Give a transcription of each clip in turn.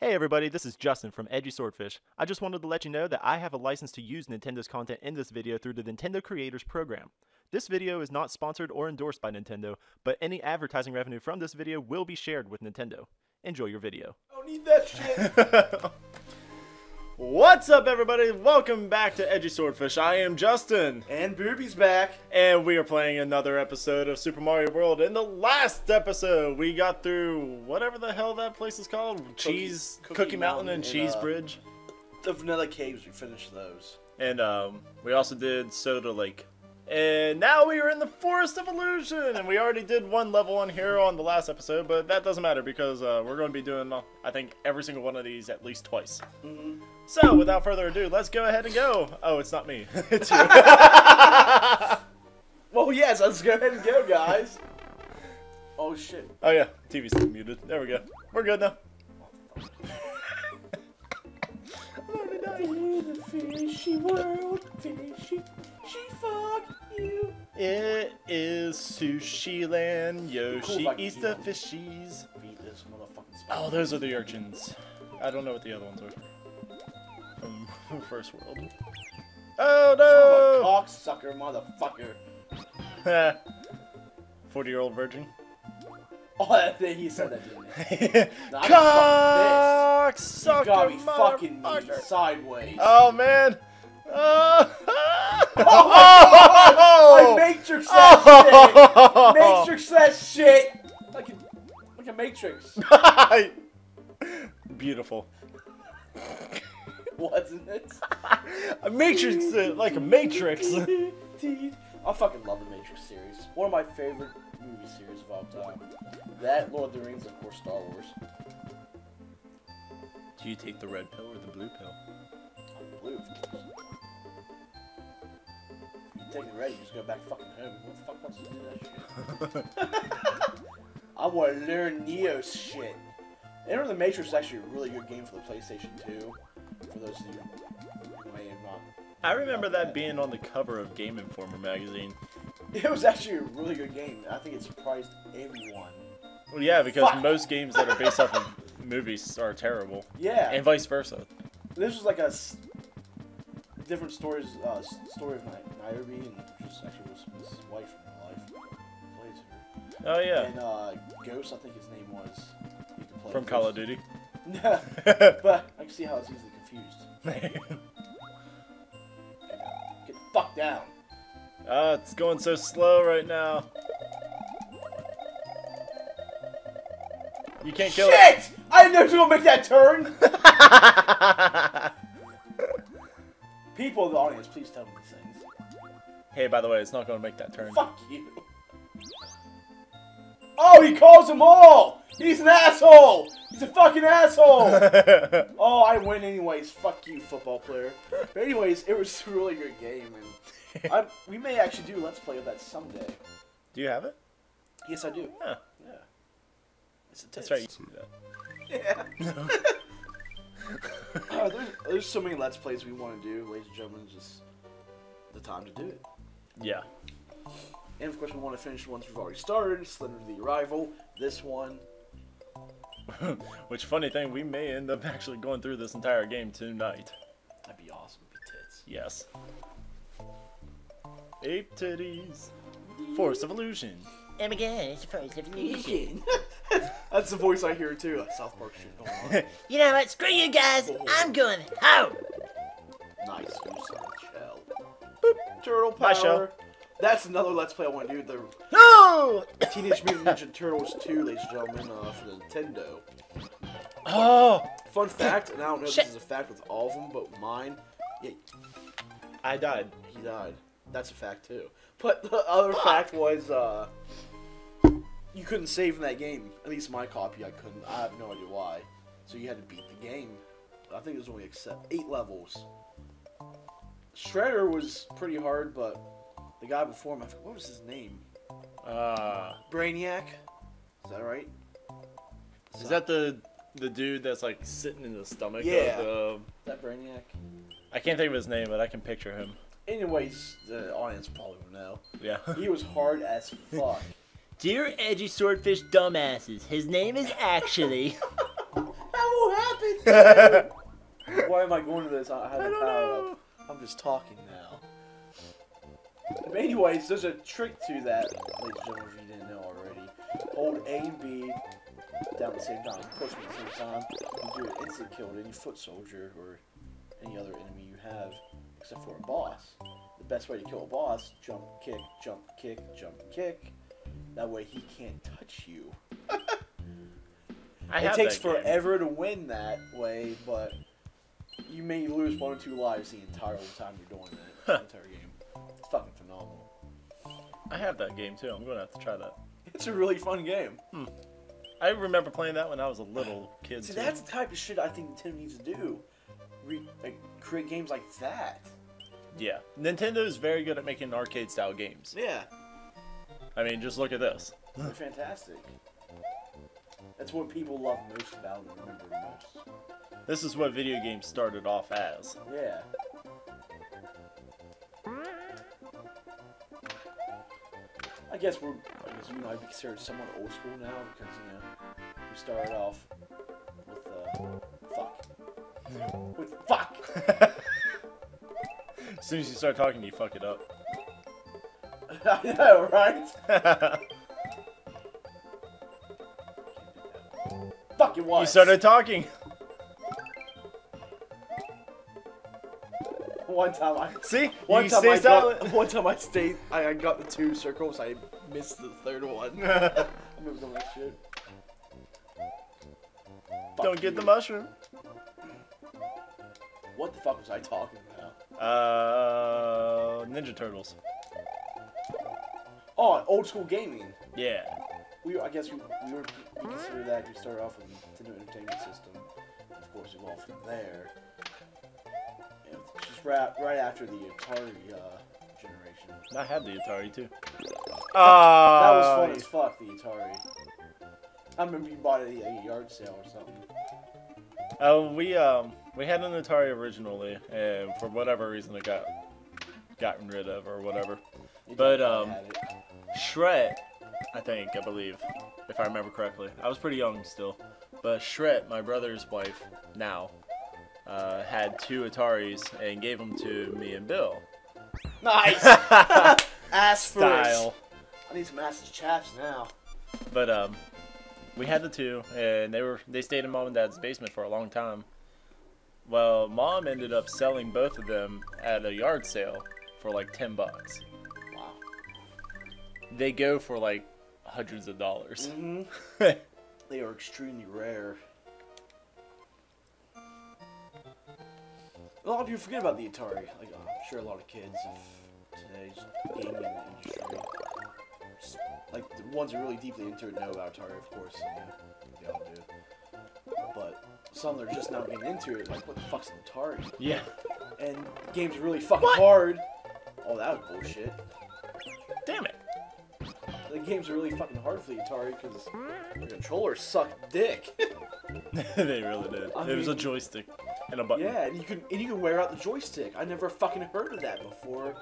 Hey everybody, this is Justin from Edgy Swordfish. I just wanted to let you know that I have a license to use Nintendo's content in this video through the Nintendo Creators Program. This video is not sponsored or endorsed by Nintendo, but any advertising revenue from this video will be shared with Nintendo. Enjoy your video. I don't need that shit. What's up everybody? Welcome back to Edgy Swordfish. I am Justin. and Booby's back. And we are playing another episode of Super Mario World. In the last episode, we got through whatever the hell that place is called Cheese, Cookie, Cookie Mountain, Mountain and and, Cheese uh, Bridge. The Vanilla Caves, we finished those. And um, we also did Soda Lake. And now we are in the Forest of Illusion! And we already did one level on here on the last episode, but that doesn't matter because uh, we're going to be doing, uh, I think, every single one of these at least twice. Mm-hmm. So, without further ado, let's go ahead and go. Oh, it's not me. it's you. Well, yes, let's go ahead and go, guys. oh, shit. oh, yeah. TV's still muted. There we go. We're good now. The fishy world, fishy, she fuck you. It is Sushi Land. Yoshi if I eats the fishies. Beat this motherfucking Oh, those are the urchins. I don't know what the other ones are. From um, First World. Oh no! Cocksucker, motherfucker. no! 40 year old virgin. Oh, that thing, he said that, didn't he? Nah, I Cock You gotta be fucking me sideways. Oh man! Oh! Oh! I matrix that Oh! shit! Matrix that shit! Like a, like a matrix. Beautiful. Wasn't it? A matrix, uh, like a matrix. I fucking love the Matrix series. One of my favorite movie series of all time. That, Lord of the Rings, and of course Star Wars. Do you take the red pill or the blue pill? Blue, of course. You take the red, you just go back fucking home. What the fuck wants to do that shit? I want to learn Neo shit. Enter the Matrix is actually a really good game for the PlayStation 2. For those of you who may have not. I remember that being on the cover of Game Informer magazine. It was actually a really good game. I think it surprised everyone. Well, yeah, because Fuck. most games that are based off of movies are terrible, Yeah. and vice versa. This was like a s- different stories, uh, story of Niobe, and which is actually was his wife in real life. Plays her. Oh yeah, And uh, Ghost, I think his name was. From Ghost. Call of Duty. No. But I can see how it's easily confused. Get the fuck down. Ah, it's going so slow right now. You can't kill it! Shit! I didn't know you gonna make that turn. People in the audience, please tell me these things. hey, by the way, it's not going to make that turn. Fuck you. Oh, he calls them all. He's an asshole. He's a fucking asshole. Oh, I win anyways. Fuck you, football player. But anyways, it was a really good game, and I, we may actually do let's play of that someday. Do you have it? Yes, I do. Huh. Yeah. It's a That's right. You do that. Yeah. Uh, there's, there's so many let's plays we want to do, ladies and gentlemen. Just the time to do it. Yeah. And of course, we want to finish the ones we've already started. Slender the Arrival. This one. Which funny thing, we may end up actually going through this entire game tonight. That'd be awesome. It'd be tits. Yes. Ape titties. Forest of illusion. Oh my god, it's the first evolution. That's the voice I hear too. That South Park shit going on. You know what? Screw you guys. I'm going home. Nice. Who's shell? Boop. Turtle power. Bye, Shell. That's another Let's Play I want to do. The No! Teenage Mutant Ninja Turtles 2, ladies and gentlemen, uh, for the Nintendo. Oh! Fun fact, and I don't know if Shit. this is a fact with all of them, but mine, yeah, I died. he died. That's a fact too. But the other fact was, uh, you couldn't save in that game. At least my copy, I couldn't. I have no idea why. So you had to beat the game. I think it was only except eight levels. Shredder was pretty hard, but the guy before him, I what was his name? Uh, Brainiac. Is that right? is that the the dude that's like sitting in the stomach? Yeah. Of the, Is that Brainiac? I can't think of his name, but I can picture him. Anyways, the audience probably will know. Yeah. He was hard as fuck. Dear edgy swordfish dumbasses, his name is actually. That won't happen. Why am I going to this? I have the don't power know. up. I'm just talking now. But anyways, there's a trick to that, ladies and gentlemen, if you didn't know already. Hold A and B down at the same time. Push them at the same time. You do an instant kill to any foot soldier or any other enemy you have, except for a boss. The best way to kill a boss, jump, kick, jump, kick, jump, kick. That way he can't touch you. I it takes forever to win that way, but you may lose one or two lives the entire time you're doing that. entire game. It's fucking phenomenal. I have that game too. I'm gonna have to try that. It's a really fun game. Hmm. I remember playing that when I was a little kid. See, too. that's the type of shit I think Nintendo needs to do. Re- like, create games like that. Yeah, Nintendo is very good at making arcade style games. Yeah, I mean, just look at this. they're fantastic. That's what people love most about and remember most. This is what video games started off as. Yeah. I guess we're, I guess you might be considered somewhat old school now because, you know, we started off with, uh, fuck. Fuck! As soon as you start talking, you fuck it up. I know, right? Fucking what? you started talking. One time I. See, One you time, I silent. got, one time I stayed, I, I got the two circles, I missed the third one. I remember that shit. Fuck Don't get the mushroom. What the fuck was I talking about? Uh, Ninja Turtles. Oh, old school gaming. Yeah. We, I guess we, we were we consider that we started off with the Nintendo Entertainment System. Of course, evolved from there. And just right, right after the Atari uh, generation. I had the Atari too. That Ah. was fun as fuck, the Atari. I remember you bought it at a yard sale or something. Oh, we um we had an Atari originally, and for whatever reason it got gotten rid of or whatever. You But, um. Shret, I think, I believe, if I remember correctly. I was pretty young still, but Shret, my brother's wife now, uh, had two Ataris and gave them to me and Bill. Nice! Ass first. Style. I need some ass chaps now. But um, we had the two, and they were they stayed in mom and dad's basement for a long time. Well, mom ended up selling both of them at a yard sale for like ten bucks. Wow. They go for like hundreds of dollars. hmm They are extremely rare. A lot of people forget about the Atari. Like I'm sure a lot of kids of today's gaming industry, like the ones who are really deeply into it, know about Atari. Of course, you know, they all do. But some that are just now getting into it, like what the fuck's an Atari? Yeah. And the game's really fucking hard. Oh, that was bullshit. Damn it. The games are really fucking hard for the Atari because the controllers sucked dick. they really did. I it was a joystick and a button. Yeah, and you can and you can wear out the joystick. I never fucking heard of that before.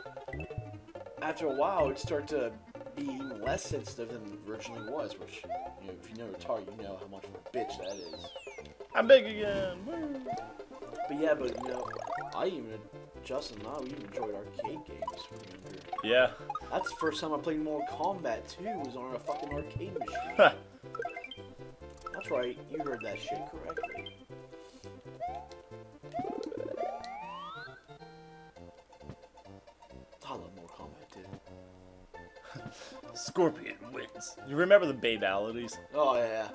After a while, it started to be even less sensitive than it originally was. Which, you know, if you know Atari, you know how much of a bitch that is. I'm big again. Woo. But yeah, but you know, I even Justin and I we even enjoyed arcade games when we were younger. Yeah. That's the first time I played Mortal Kombat 2 was on a fucking arcade machine. That's right, you heard that shit correctly. Scorpion wins. You remember the babalities? Oh yeah.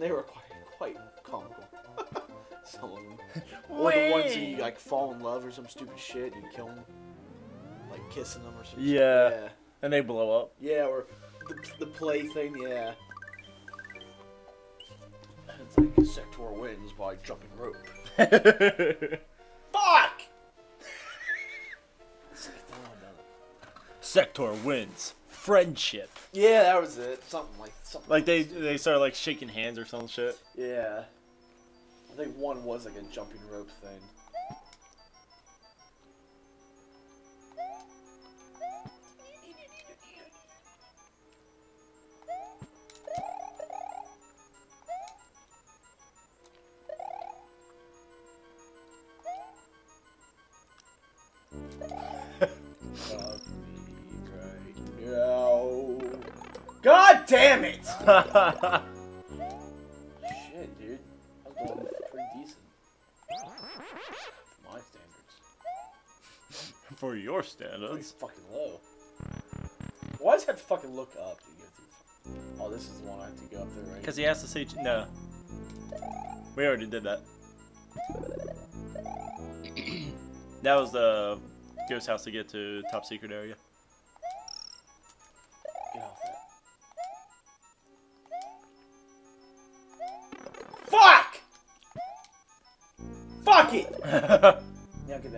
They were quite quite comical. some of them. Or the ones that you like fall in love or some stupid shit and you kill them. Like kissing them or some. Yeah. Yeah. And they blow up. Yeah, or the, the play thing, yeah. It's like Sektor wins by jumping rope. Sektor wins. Friendship. Yeah, that was it. Something like something. Like they they started like shaking hands or some shit. Yeah. I think one was like a jumping rope thing. Damn it! Shit, dude. I was going pretty decent. For my standards. For your Pretty standards. fucking low. Why does he have to fucking look up to go through? Oh, this is the one I have to go up there, right? Because he has to say no. We already did that. that was the ghost house to get to top secret area.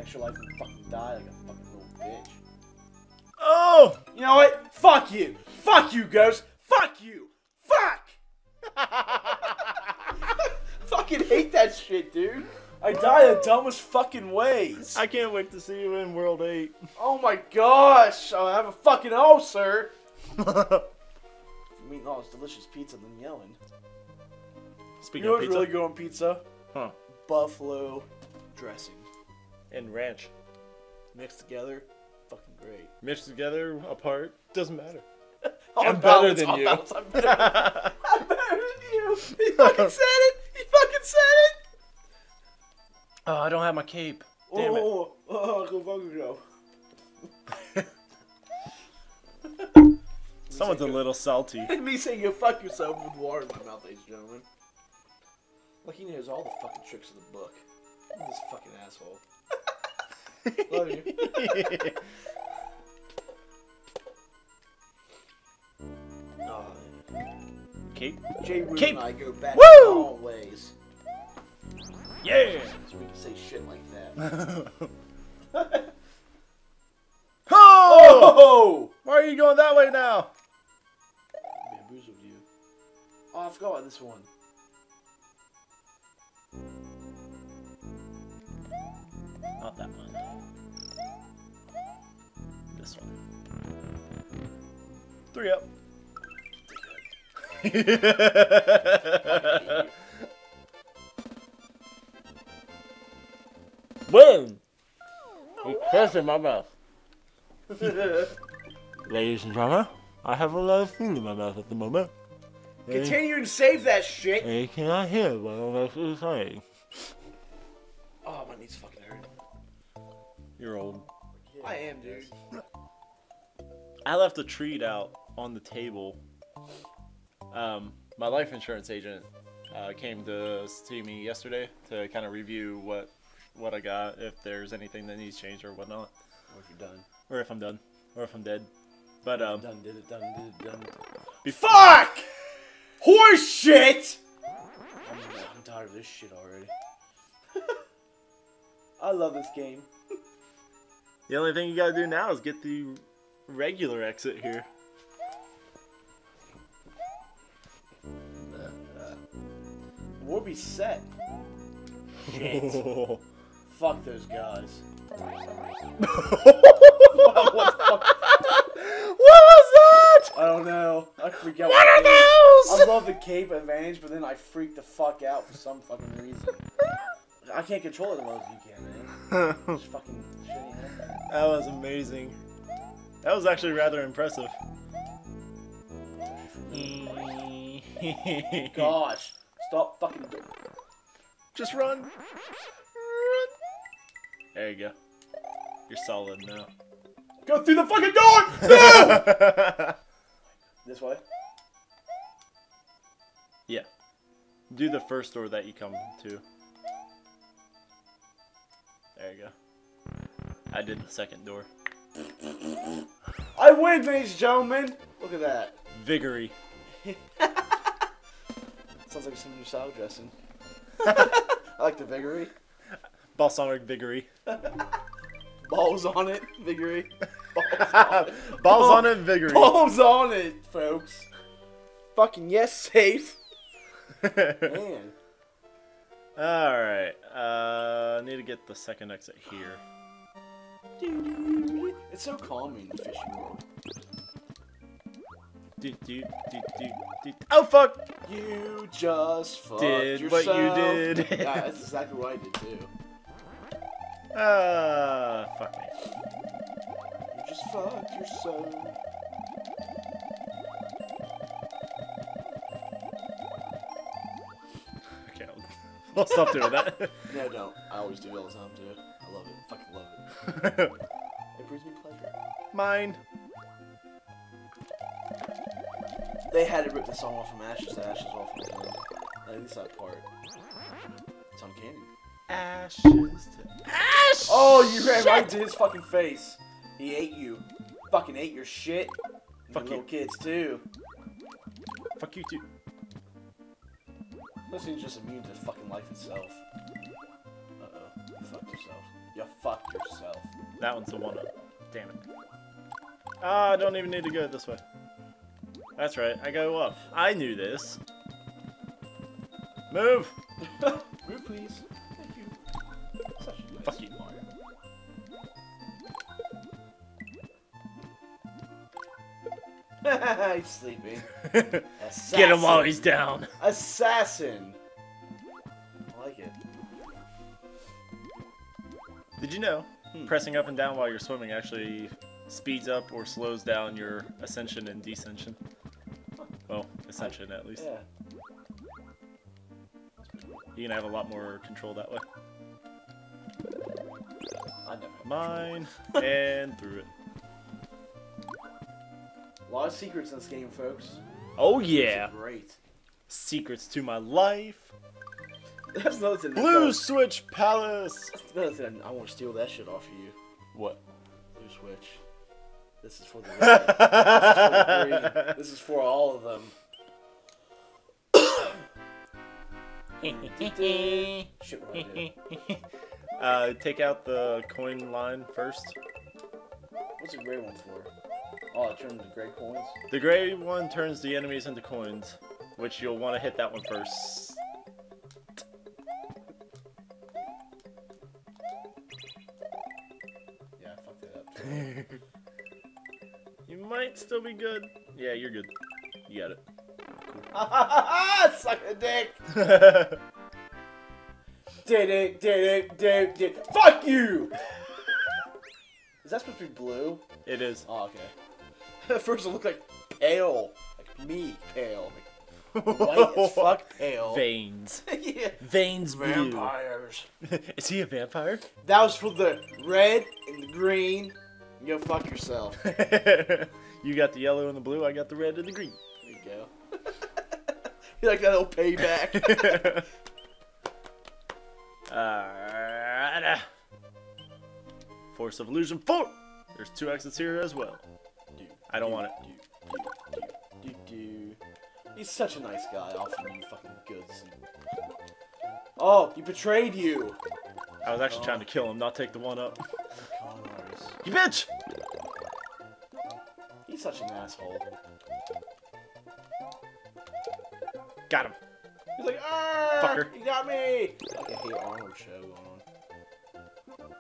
Extra life and fucking die like a fucking little bitch. oh! You know what? Fuck you! Fuck you, Ghost! Fuck you! Fuck! fucking hate that shit, dude. I die the dumbest fucking ways. I can't wait to see you in World 8. oh my gosh! I have a fucking ulcer. I'm eating all this delicious pizza and then yelling. Speaking You know of what's pizza. really good on pizza? Huh. Buffalo dressing. And ranch. Mixed together, fucking great. Mixed together, apart, doesn't matter. I'm better balance, than you. balance, I'm, better, I'm better than you. He fucking said it. He fucking said it. Oh, I don't have my cape. Damn it. oh, oh, go fucking go. Someone's a little salty. me saying you fuck yourself with water in my mouth, ladies and gentlemen. Like he knows all the fucking tricks of the book. Look at This fucking asshole. Love you. Oh, cape? Keep- and I go back Woo! a long ways. Yeah! So we can say shit like that. oh! oh! Why are you going that way now? Bamboozled you. Oh, I forgot about this one. Not that one. This one. Three up. Boom! He cursed in my mouth. Ladies and gentlemen, I have a lot of food in my mouth at the moment. Continue and save that shit. And you cannot hear what I'm actually saying. Oh, my knees fucking. You're old. I am, dude. I left a treat out on the table. Um, my life insurance agent uh, came to see me yesterday to kind of review what what I got, if there's anything that needs changed or whatnot, What have you done? or if I'm done, or if I'm dead. But um, Done, did it, done, did it, done. before Fuck! Horse shit! I'm, I'm tired of this shit already. I love this game. The only thing you gotta do now is get the regular exit here. We'll be set. Shit. Fuck those guys. What the fuck? What was that? I don't know. I freak out. What are those? I love the cape advantage, but then I freak the fuck out for some fucking reason. I can't control it as well as you can, man. Just fucking. That was amazing. That was actually rather impressive. Mm. Gosh. Stop fucking. do- Just run. Run. There you go. You're solid now. Go through the fucking door! No! this way? yeah. Do the first door that you come to. There you go. I did the second door. I win, ladies and gentlemen! Look at that. Vigory. Sounds like some new salad dressing. I like the Vigory. Balsamic Vigory. Balls on it, Vigory. Balls on it. Balls on it, Vigory. Balls on it, folks. Fucking yes, safe. Man. Alright. Uh, need to get the second exit here. It's so calming, the fishing world. Do, do, do, oh fuck! You just fucked did yourself. what you did. yeah, that's exactly what I did too. Ah, uh, fuck me. You just fucked yourself. Okay, I'll, I'll stop doing that. no, don't. I always do all the time, dude. it. Brings me pleasure. Mine. They had to rip the song off from Ashes to Ashes off of them. At least that part. It's uncanny. Ashes to ash. Oh, you ran right to his fucking face. He ate you. Fucking ate your shit. And Fuck little kids too. Fuck you too. Listen, he's just immune to fucking life itself. That one's the one up. Damn it. Ah, I don't even need to go this way. That's right, I go up. I knew this. Move! Move, please. Thank you. Such a nice Fuck you. Mario. he's sleeping. Get him while he's down. Assassin. I like it. Did you know Hmm. pressing up and down while you're swimming actually speeds up or slows down your ascension and descension? Well, ascension at least. Yeah. You can have a lot more control that way. I never. had Mine and through it. A lot of secrets in this game, folks. Oh yeah! Great. Secrets to my life. That's another thing. Blue Switch Palace. That's another thing. I want to steal that shit off of you. What? Blue switch. This is for the this, is for the. This is for all of them. Shit, what I do. uh, take out the coin line first. What's the gray one for? Oh, it turned the gray coins. The gray one turns the enemies into coins, which you'll want to hit that one first. You might still be good. Yeah, you're good. You got it. Suck a dick. Did it, did it, did it, did it. Fuck you! Is that supposed to be blue? it is. Oh, okay. At first it looked like pale. Like me, pale. Like white as fuck pale. Veins. yeah. Veins blue. Vampires. is he a vampire? That was for the red and the green. Go fuck yourself. you got the yellow and the blue. I got the red and the green. There you go. you like that little payback? Alright. Forest of Illusion 4! There's two exits here as well. I don't want it. Do, do, do, do. He's such a nice guy, offering you fucking goods. Oh, he betrayed you. I was actually trying to kill him, not take the one up. You bitch! He's such an asshole. Got him. He's like, ah, Fucker. he got me. Like a Hey Arnold show going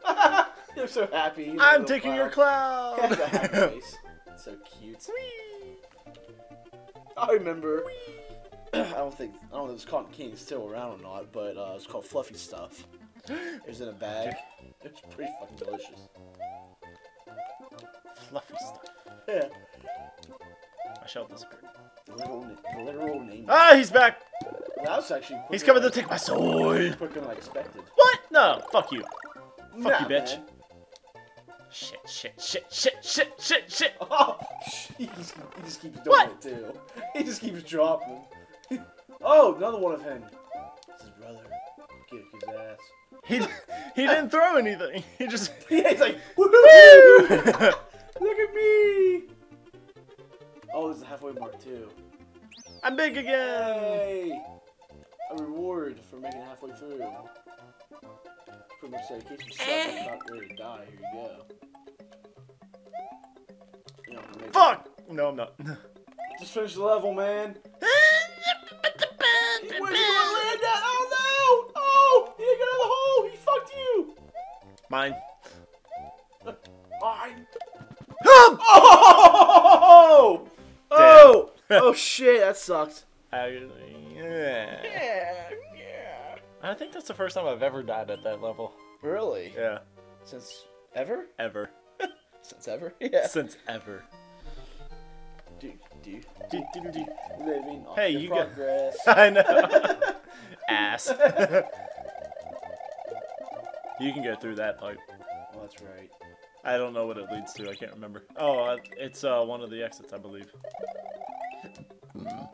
on. They're so happy. He's I'm taking your clown. He has a happy cloud! face. It's so cute. I remember. I don't think I don't know if this Cotton King is still around or not, but uh, it's called Fluffy Stuff. It was in a bag. It's pretty fucking delicious. Fluffy stuff. Yeah. My shell disappeared. The literal, the literal name. Ah, he's back! that was actually. He's coming to take my I- sword! Quicker than I expected. What? No, fuck you. Nah, you, bitch. man. Shit, shit, shit, shit, shit, shit, shit! Oh, he just, he just keeps doing What? it too. He just keeps dropping. oh, another one of him. It's his brother. Kick his ass. He, he didn't throw anything. He just. Yeah, he's like, woohoo! Look at me! Oh, there's a halfway mark too. I'm big again! Hey! A reward for making it halfway through. Pretty much said, in case you suck, eh. I'm not ready to die. Here you go. You know, Fuck! No, I'm not. Just finish the level, man. He gonna land at? Oh no! Oh! He didn't get out of the hole! He fucked you! Mine. Mine. Oh! Oh! oh shit, that sucked. Actually, yeah. Yeah, yeah. I think that's the first time I've ever died at that level. Really? Yeah. Since ever? Ever. Since ever? Yeah. Since ever. Do, do, Do, do, do, do. living off Hey, your you got- progress. I know. Ass. ass. you can go through that pipe. Oh, that's right. I don't know what it leads to. I can't remember. Oh, uh, it's uh, one of the exits, I believe. Boop.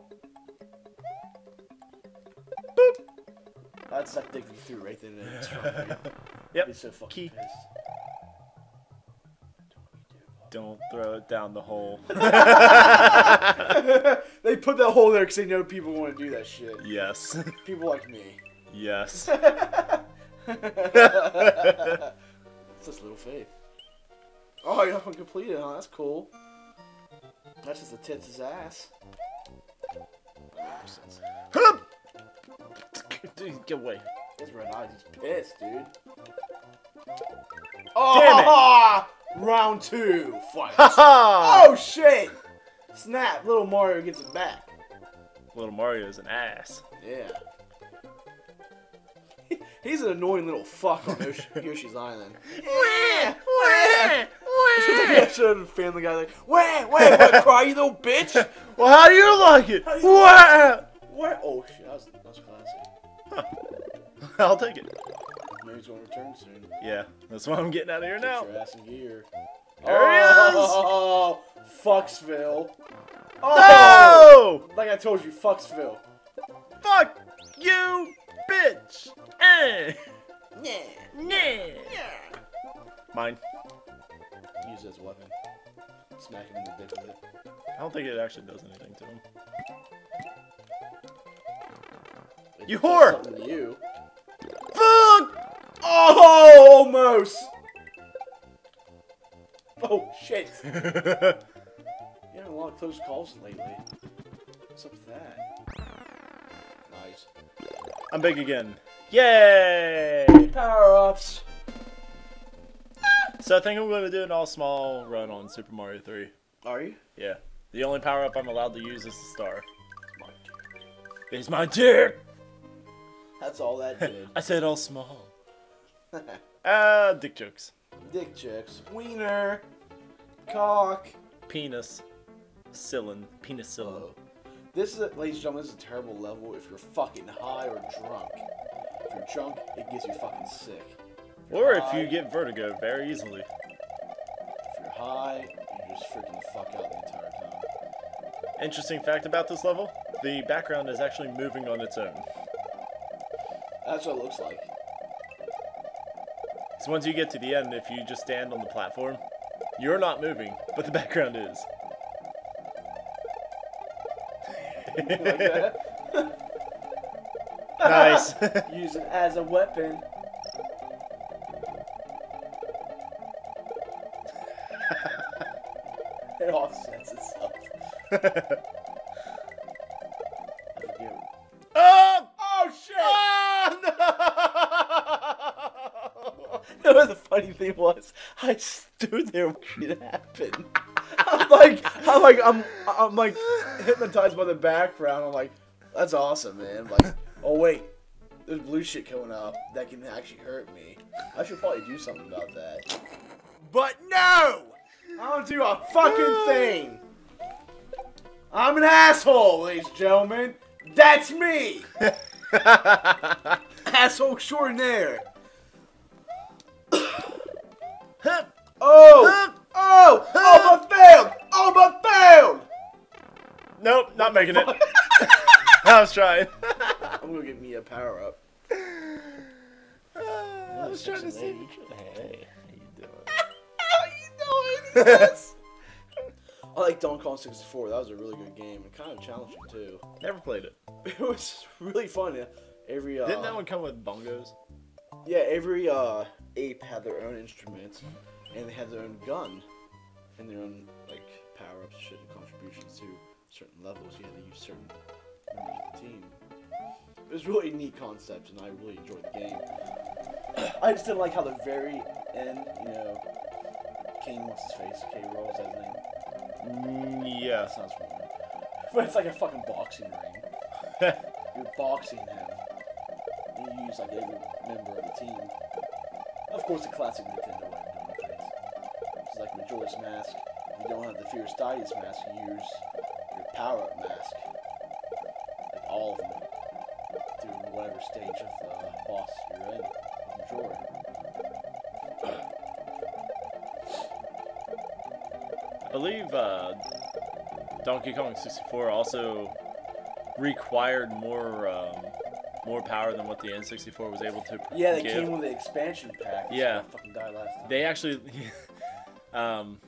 That's that thing you threw right there. Yep. Be so fucking Key. pissed. Don't throw it down the hole. they put that hole there because they know people want to do that shit. yes. People like me. Yes. It's just little faith. Oh, you haven't completed, huh? That's cool. That's just a tits' his ass. Dude, get away. His red eyes, he's pissed, dude. Oh, round two, fight. Oh shit! Snap! Little Mario gets it back. Little Mario is an ass. Yeah. He's an annoying little fuck on Yoshi's Island. Yeah, It's like that Family Guy, like, wah, wah, wah, cry, you little bitch. Well, how do you like it? How do you Wah! What? Oh shit, that's that's classic. I'll take it. Maybe he's gonna return soon. Yeah, that's why I'm getting out of here Get now. your ass in gear. There he is! Oh, Fucksville. Oh, No! like I told you, Fucksville. Fuck you, bitch! Eh. Yeah. Nah. Mine. Use it as a weapon. Smack him in the dick with it. I don't think it actually does anything to him. It You whore! something to you. Fuck! Oh, almost. Oh shit! You having a lot of close calls lately. What's up with that? Nice. I'm big again. Yay! Power ups. So I think I'm going to do an all small run on Super Mario 3. Are you? Yeah. The only power up I'm allowed to use is the star. It's my dick! That's all that did. I said all small. Ah, dick jokes. Dick jokes. Wiener. Cock. Penis. Cillin. Penicillin. Oh. This is, a, ladies and gentlemen, this is a terrible level if you're fucking high or drunk. If you're drunk, it gets you fucking sick. Or if you get vertigo very easily. If you're high, you're just freaking the fuck out the entire time. Interesting fact about this level the background is actually moving on its own. That's what it looks like. So once you get to the end, if you just stand on the platform, you're not moving, but the background is. Like nice. Use it as a weapon. oh! Oh shit! Oh, You know what the funny thing was? I stood there watching it happen. I'm like, I'm like, I'm, I'm like hypnotized by the background. I'm like, that's awesome, man. like, oh wait, there's blue shit coming up that can actually hurt me. I should probably do something about that. But no, I don't do a fucking thing. I'm an asshole, ladies and gentlemen. That's me, asshole extraordinaire. Oh! Oh! Oh, but failed! Oh, but failed! nope, not making it. I was trying. I'm gonna get me a power up. I was trying to see. Hey, how you doing? How you doing? Yes. I like Donkey Kong 64. That was a really good game and kind of challenging too. Never played it. It was really fun. yeah. Every uh, Didn't that one come with bongos? yeah, every uh, ape had their own instruments and they had their own gun and their own like power ups, shit, and contributions to certain levels. You had to use certain members of the team. It was really a neat concept, and I really enjoyed the game. I just didn't like how the very end, you know, King, what's his face? K. Rool, is that his name? Mm, yeah. That sounds wrong. But it's like a fucking boxing ring. You're boxing him. You use like every member of the team. Of course, the classic Nintendo way of doing things. It's like Majora's Mask. If you don't have the Fierce Deity's mask, you use your power up mask. Like all of them. Whatever whatever stage of the boss you're in, Majora. believe uh, Donkey Kong 64 also required more um, more power than what the N64 was able to Yeah, they give. came with the expansion pack. Yeah. Fucking died last time. They actually, um,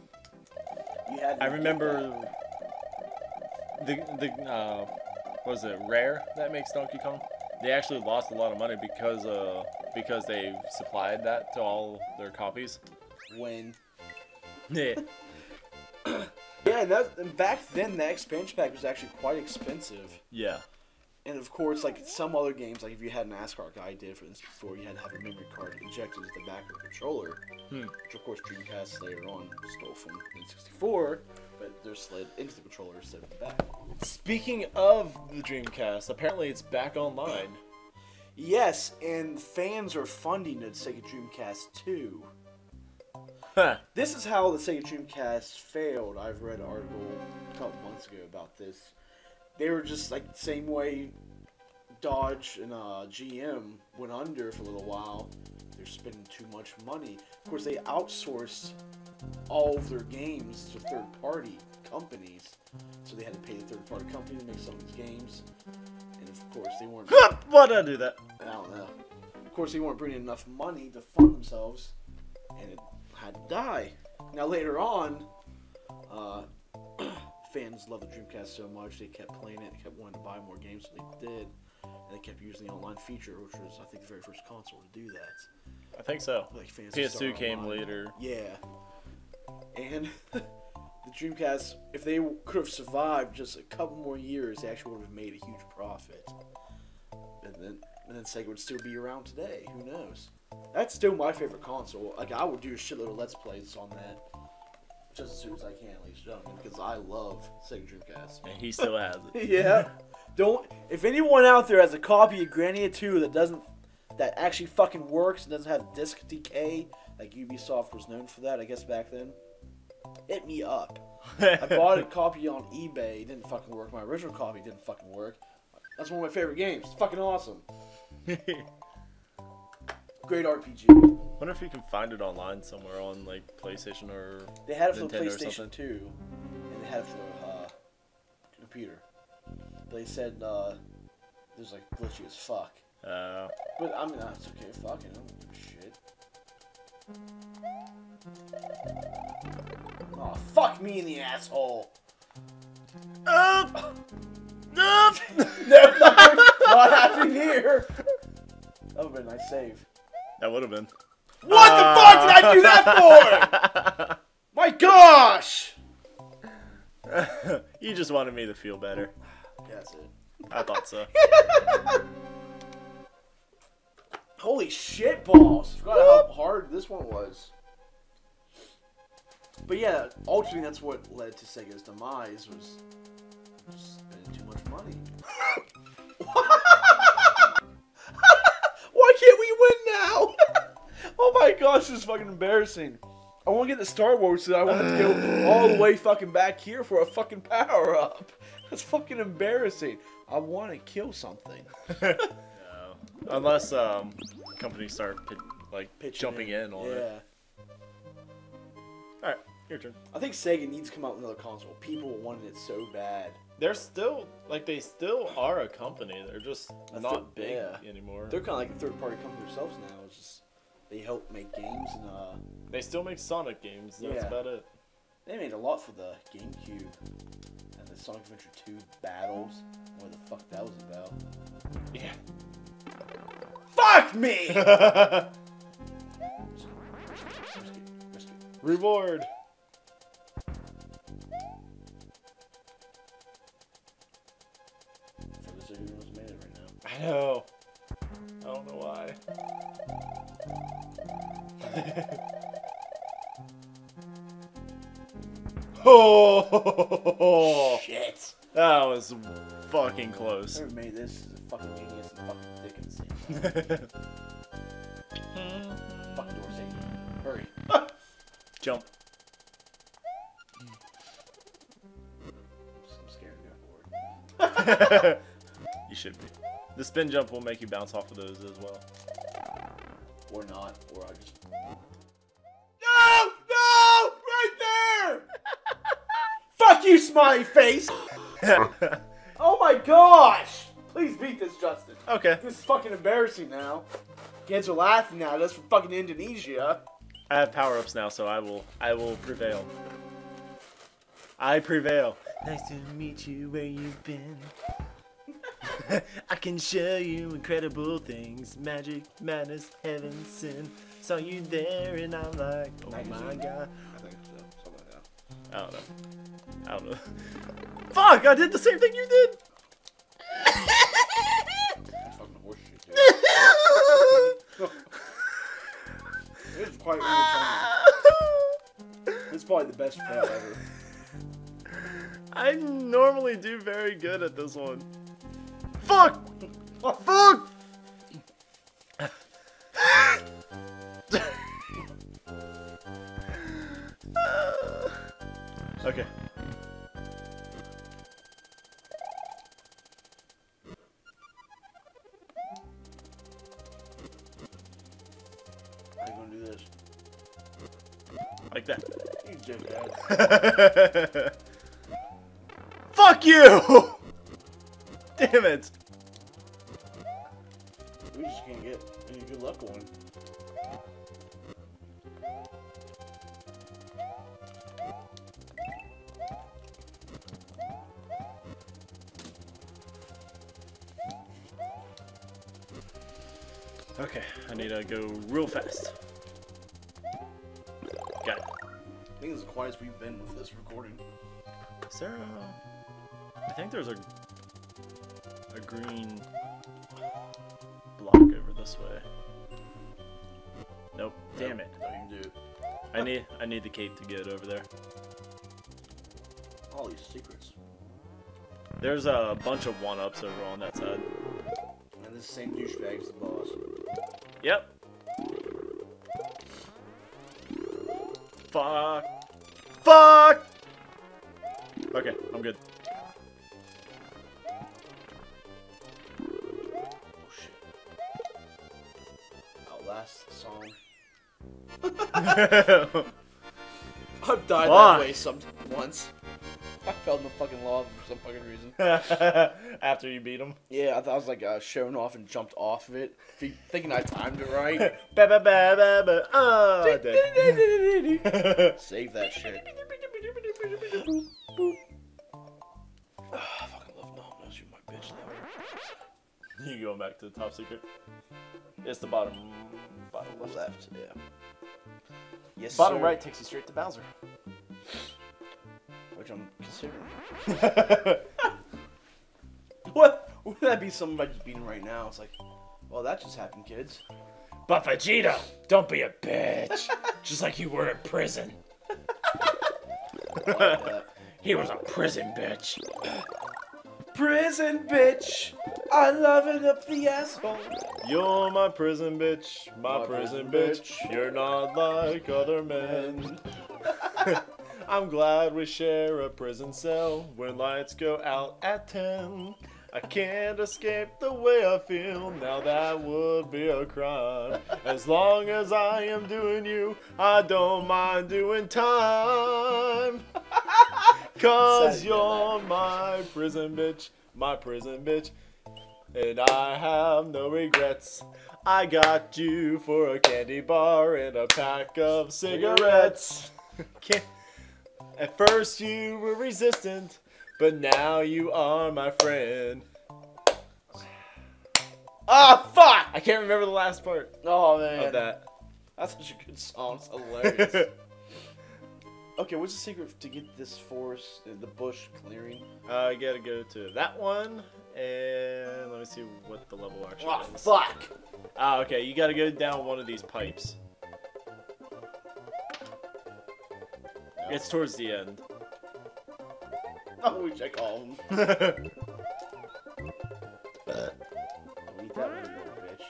You had I remember the the uh, what was it Rare that makes Donkey Kong? They actually lost a lot of money because uh because they supplied that to all their copies. when. Yeah. And, that, and back then that expansion pack was actually quite expensive. yeah. And of course, like some other games, like if you had an NASCAR guy did for instance before, you had to have a memory card injected into the back of the controller, Hmm. which of course Dreamcast later on stole from N64, but they're slid into the controller instead of the back. Speaking of the Dreamcast, apparently it's back online. Yes, and fans are funding the Sega Dreamcast 2. Huh. This is how the Sega Dreamcast failed. I've read an article a couple months ago about this. They were just like the same way Dodge and uh, GM went under for a little while. They're spending too much money. Of course, they outsourced all of their games to third party companies. So they had to pay the third party company to make some of these games. And of course, they weren't. Why did I do that? I don't know. Of course, they weren't bringing enough money to fund themselves, and it had to die. Now later on, uh, fans loved the Dreamcast so much they kept playing it, they kept wanting to buy more games, so they did, and they kept using the online feature, which was I think the very first console to do that. I think so. Like fans PS2 came online. later. Yeah, and the Dreamcast, if they could have survived just a couple more years, they actually would have made a huge profit. And then, and then Sega would still be around today. Who knows? That's still my favorite console. Like I would do a shitload of Let's Plays on that, just as soon as I can, ladies and gentlemen, because I love Sega Dreamcast. And he still has it. yeah. Don't. If anyone out there has a copy of Grandia 2 that doesn't, that actually fucking works and doesn't have disc decay, like Ubisoft was known for that, I guess back then, hit me up. I bought a copy on eBay. It didn't fucking work. My original copy didn't fucking work. That's one of my favorite games. It's fucking awesome. Great RPG. Wonder if you can find it online somewhere on like PlayStation or They had it for the Nintendo or PlayStation something. 2, and they had it for the uh, computer. They said uh, it was like glitchy as fuck. uh, But I mean, that's okay. Fuck it. I don't give a shit. Oh, fuck me in the asshole. Oh! no, nothing, not happening here. That would have been a nice save. That would have been. What the ah. fuck did I do that for? My gosh! you just wanted me to feel better. Yeah, that's it. I thought so. Holy shit balls! Forgot how hard this one was. But yeah, ultimately that's what led to Sega's demise was money. Why can't we win now? oh my gosh, this is fucking embarrassing. I want to get the Star Wars, so I want to go all the way fucking back here for a fucking power up. That's fucking embarrassing. I want to kill something. No. Unless um, companies start pi- like Pitching jumping in on yeah. it. All right, your turn. I think Sega needs to come out with another console. People wanted it so bad. They're still like they still are a company. They're just I not think- big yeah. anymore. They're kind of like a third party company themselves now. It's just they help make games and uh, They still make Sonic games. That's Yeah. about it. they made a lot for the GameCube and the Sonic Adventure 2 battles. What the fuck that was about? Yeah. Fuck me! Risk it, risk it. Reward. I know. I don't know why. oh, Shit! that was fucking close. Whoever made this is a fucking genius and fucking dick at the same time. Fucking Dorsey. Hurry. Jump. I'm scared to go forward. you should be. The spin jump will make you bounce off of those as well. Or not. Or I just. No! No! Right there! Fuck you, smiley face! Oh my gosh! Please beat this, Justin. okay. This is fucking embarrassing now. Kids are laughing at us from fucking Indonesia. I have power ups now, so I will I will prevail. I prevail. Nice to meet you where you've been. I can show you incredible things. Magic, madness, heaven, sin. Saw you there and I'm like, oh my god. I think so. Uh, something like that. I don't know. I don't know. Fuck! I did the same thing you did! That's fucking horse shit, dude. It's quite entertaining. It's probably the best fail ever. I normally do very good at this one. Fuck! Oh, fuck! okay. You gonna do this? Like that. You dickhead. Fuck you! Damn it. We can't get any good luck going. Okay, I need to go real fast. Got it. I think it's as quiet as we've been with this recording. Is I think there's a... A green... this way. Nope. Damn it. Don't even do it. I need I need the cape to get over there. All these secrets. There's a bunch of one-ups over on that side. And this same douchebag's the boss. Yep. Fuck! I've died Fuck. that way some once. I fell in the fucking lava for some fucking reason. After you beat him. Yeah, I thought I was like uh, showing off and jumped off of it, thinking I timed it right. ba ba ba ba ba. Oh. Save that shit. you going back to the top secret? It's the bottom, bottom left. Left, yeah. Yes, Bottom sir. right takes you straight to Bowser. which I'm considering. What? Would that be something I just beating right now? It's like, well, that just happened, kids. But Vegeta, don't be a bitch. Just like you were in prison. I like that. He was a prison bitch. Prison bitch, I love it up the asshole. You're my prison bitch, my, My prison, prison bitch. bitch. You're not like other men. I'm glad we share a prison cell when lights go out at 10. I can't escape the way I feel, now that would be a crime. As long as I am doing you, I don't mind doing time. Cause you're my prison bitch, my prison bitch. And I have no regrets. I got you for a candy bar and a pack of cigarettes. At first you were resistant, but now you are my friend. Ah, fuck! I can't remember the last part Oh man, of that. that's such a good song. It's hilarious. okay, what's the secret to get this forest, uh, the bush clearing? uh, you gotta go to that one, and let me see what the level actually Ah, is. fuck! Ah, okay, you gotta go down one of these pipes. It's towards the end. I wish I call him. Eat that one, little bitch.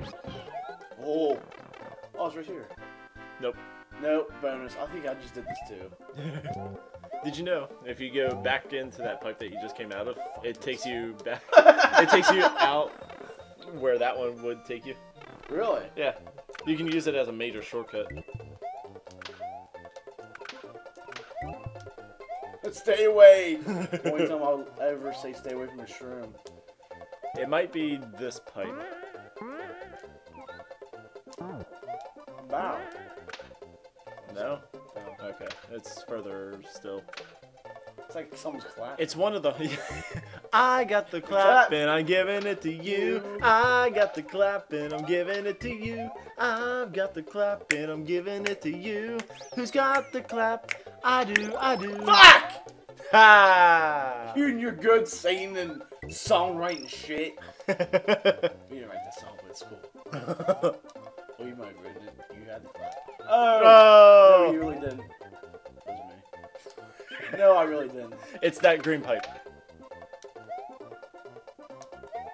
Fuck. Oh. Oh, it's right here. nope. Nope, bonus. I think I just did this too. Did you know if you go back into that pipe that you just came out of, it takes you back. it takes you out where that one would take you. Really? Yeah, you can use it as a major shortcut. Stay away. Only time I'll ever say stay away from a shroom. It might be this pipe. It's further still. It's like someone's clap. It's one of the. I got the clap. clap and I'm giving it to you. I got the clap and I'm giving it to you. I've got the clap and I'm giving it to you. Who's got the clap? I do, I do. Fuck! Ha! You and your good singing and songwriting shit. We didn't write this song, but it's cool. Oh, you might have written it. You had the clap. Oh! No, you really didn't. That was me. No, I really didn't. It's that green pipe.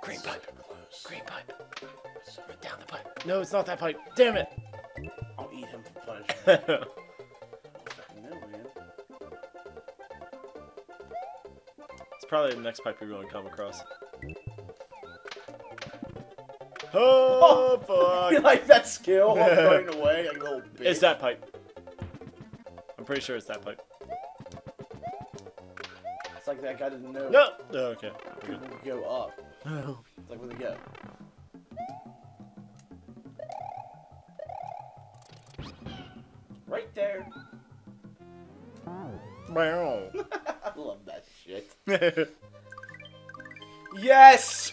Green pipe. Close. Green pipe. Right down the pipe. No, it's not that pipe. Damn it. I'll eat him for pleasure. it's I don't fucking know, man. probably the next pipe you're going to come across. Oh, You fuck. like that skill? I'm throwing away like a little bitch. It's that pipe. I'm pretty sure it's that pipe. It's like that guy didn't know. No. Oh, okay. We're People go up. good. It's like where they go. Right there. Meow. I love that shit. Yes!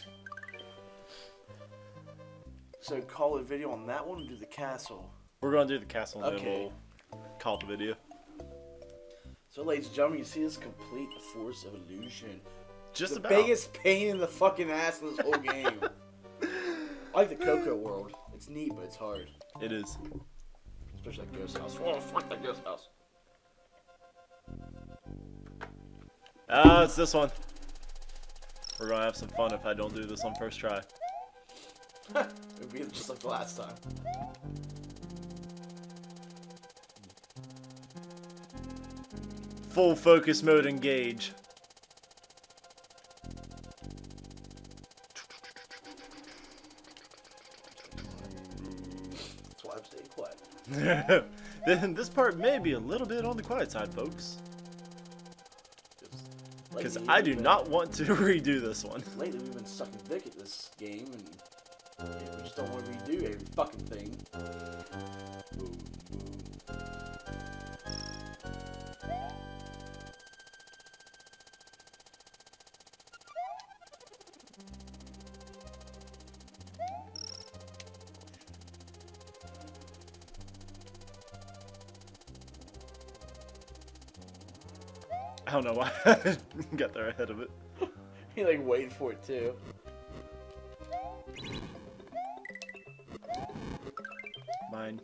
So call a video on that one or do the castle? We're going to do the castle and Okay. then we'll call the video. So ladies and gentlemen, you see this complete Forest of Illusion. Just the about. biggest pain in the fucking ass in this whole game. I like the Coco world. It's neat, but it's hard. It is. Especially that ghost house. Oh, fuck that ghost house. Ah, it's this one. We're gonna have some fun if I don't do this on first try. It'd be just like the last time. Full focus mode engage. That's why I'm staying quiet. then this part may be a little bit on the quiet side, folks. Because I do been- not want to redo this one. Lately, we've been sucking dick at this game, and yeah, we just don't want to redo every fucking thing. Boom, know why I got there ahead of it. He like waited for it too. Mine.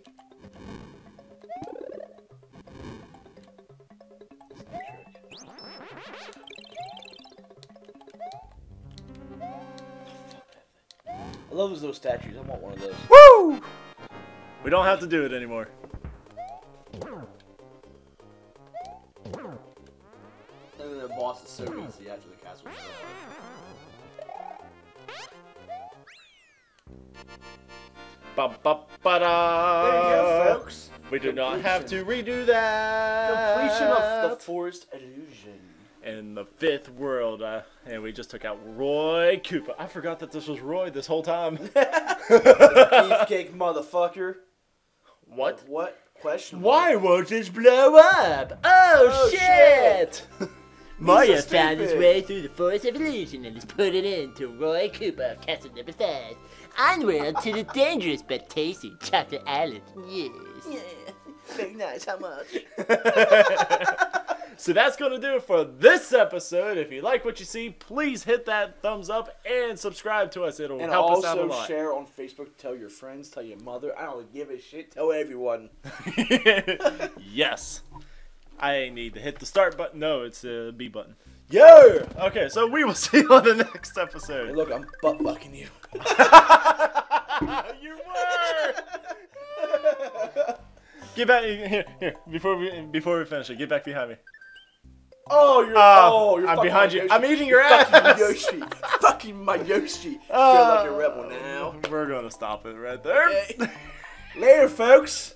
I love those little statues. I want one of those. Woo! We don't have to do it anymore. Easy after the Ba ba ba da. There you go, folks. We do not have to redo that. Completion of the forest illusion. in the fifth world, uh, and we just took out Roy Koopa. I forgot that this was Roy this whole time. Beefcake motherfucker. what? What? Question. Why won't this blow up? Oh, Oh, shit! Mario so found his way through the Forest of Illusion and has put it into Roy Koopa of Castle Number 5. Onward to the dangerous but tasty Chocolate Island. Yes. Yeah. Very nice. How much? so that's gonna do it for this episode. If you like what you see, please hit that thumbs up and subscribe to us. It'll And help us out a also lot. share on Facebook. Tell your friends. Tell your mother. I don't give a shit. Tell everyone. yes. I need to hit the start button. No, it's the B button. Yo. Okay, so we will see you on the next Hey, episode. look, I'm butt fucking you. you were. Get back here, here. Before we before we finish it, get back behind me. Oh, you're. Uh, oh, you're I'm behind you. Yoshi. I'm eating your fucking ass. Yoshi. fucking my Yoshi. Feel Uh, like a rebel now. We're gonna stop it right there. Okay. Later, folks.